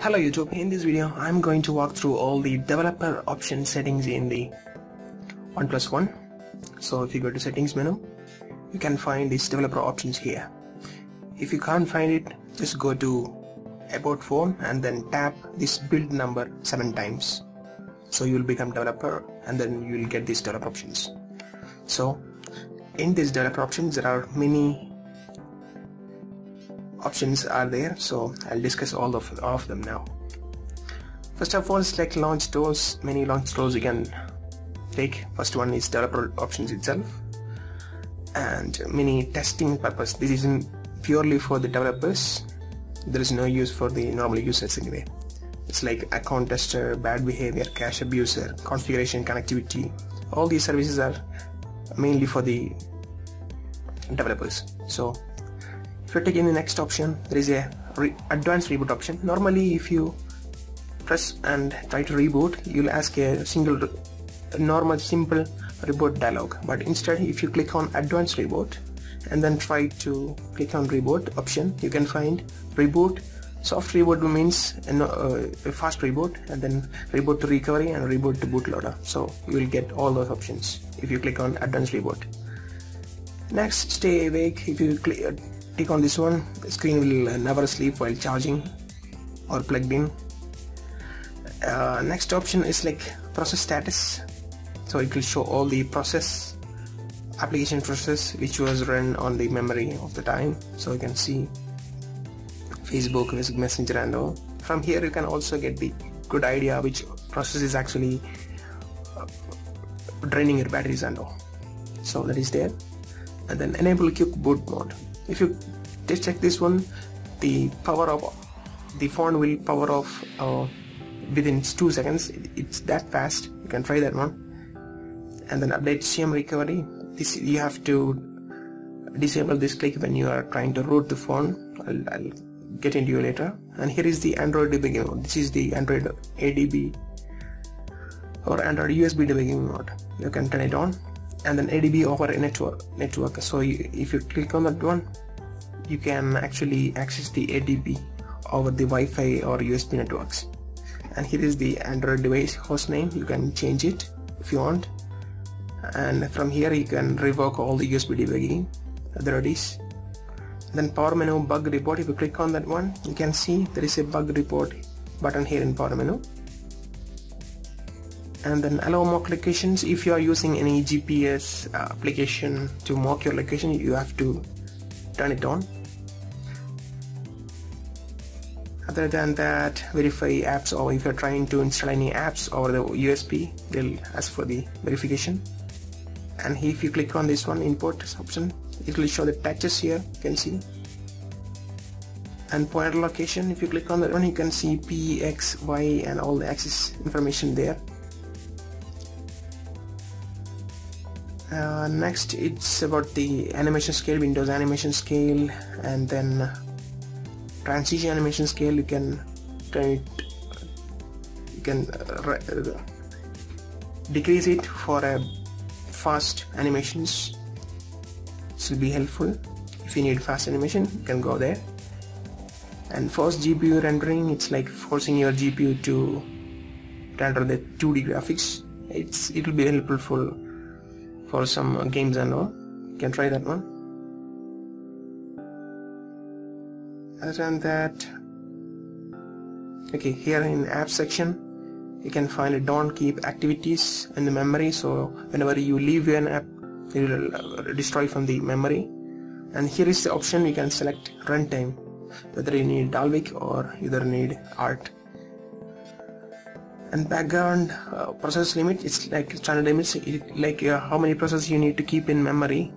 Hello YouTube, in this video I'm going to walk through all the developer option settings in the OnePlus One. So if you go to settings menu, you can find these developer options here. If you can't find it, just go to about phone and then tap this build number seven times. So you will become developer and then you will get these developer options. So in these developer options there are many options are there so I'll discuss all of, of them now. First of all select launch tools many launch tools you can take. First one is developer options itself and many testing purpose. This isn't purely for the developers. There is no use for the normal users anyway. It's like account tester bad behavior cache abuser configuration connectivity. All these services are mainly for the developers. So you take in the next option there is a re advanced reboot option. Normally if you press and try to reboot you'll ask a single a normal simple reboot dialog. But instead if you click on advanced reboot and then try to click on reboot option you can find reboot. Soft reboot means uh, a fast reboot and then reboot to recovery and reboot to bootloader. So you will get all those options if you click on advanced reboot. Next stay awake. If you click click on this one. The screen will never sleep while charging or plugged in. Uh, next option is like process status. So it will show all the process application process which was run on the memory of the time. So you can see Facebook, Facebook Messenger and all. From here you can also get the good idea which process is actually uh, draining your batteries and all. So that is there. And then enable quick boot mode if you just check this one the power of the phone will power off uh, within two seconds. It's that fast. You can try that one. And then update CM recovery. This you have to disable this click when you are trying to root the phone. I'll, I'll get into you later. And here is the Android debugging mode. This is the Android ADB or Android USB debugging mode. You can turn it on and then ADB over a network network. So you, if you click on that one you can actually access the ADB over the Wi-Fi or USB networks. And here is the Android device host name. You can change it if you want. And from here you can revoke all the USB debugging. There it is. Then power menu bug report. If you click on that one you can see there is a bug report button here in power menu and then allow mock locations. If you are using any GPS uh, application to mock your location you have to turn it on. Other than that verify apps or if you're trying to install any apps over the USB they'll ask for the verification. And if you click on this one import option it will show the patches here you can see. And pointer location if you click on that one you can see P, X, Y and all the axis information there uh, next it's about the animation scale Windows animation scale and then transition animation scale. You can turn it you can uh, uh, decrease it for a fast animations. This will be helpful. If you need fast animation you can go there. And force GPU rendering it's like forcing your GPU to render the 2D graphics. It's it will be helpful for some games and all. You can try that one. Other than that okay here in app section you can find a don't keep activities in the memory. So whenever you leave an app it will uh, destroy from the memory. And here is the option you can select runtime whether you need Dalvik or either need ART and background uh, process limit it's like standard limits. Like uh, how many processes you need to keep in memory.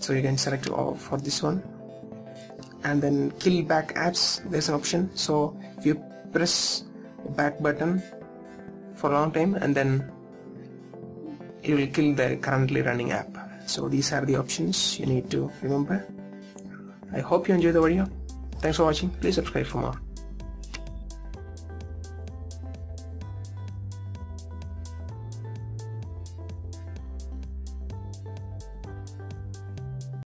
So you can select for this one. And then kill back apps there's an option. So if you press back button for a long time and then it will kill the currently running app. So these are the options you need to remember. I hope you enjoyed the video. Thanks for watching. Please subscribe for more